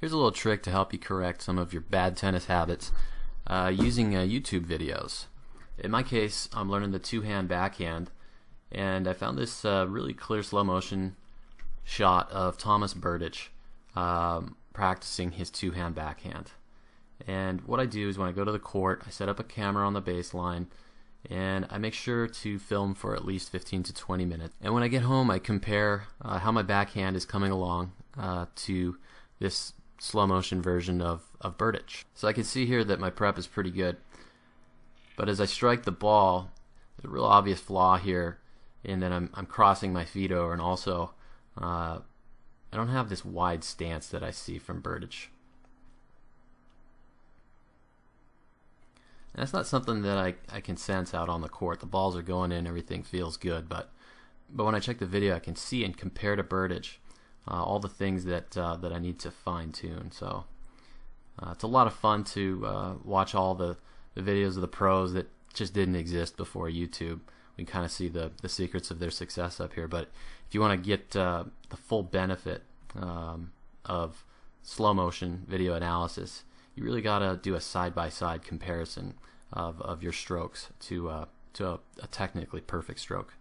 Here's a little trick to help you correct some of your bad tennis habits uh, using uh, YouTube videos. In my case, I'm learning the two-hand backhand, and I found this uh, really clear slow motion shot of Thomas Berdych um, practicing his two-hand backhand. And what I do is when I go to the court, I set up a camera on the baseline, and I make sure to film for at least 15 to 20 minutes. And when I get home, I compare uh, how my backhand is coming along uh, to this slow motion version of, of Berdych. So I can see here that my prep is pretty good. But as I strike the ball, there's a real obvious flaw here in that I'm, I'm crossing my feet over and also uh, I don't have this wide stance that I see from. And that's not something that I, I can sense out on the court. The balls are going in, everything feels good, but but when I check the video, I can see and compare to Berdych uh, all the things that uh, that I need to fine tune. So uh, it's a lot of fun to uh, watch all the, the videos of the pros that just didn't exist before YouTube. We kind of see the the secrets of their success up here. But if you want to get uh, the full benefit um, of slow motion video analysis, you really got to do a side by side comparison of, of your strokes to uh, to a, a technically perfect stroke.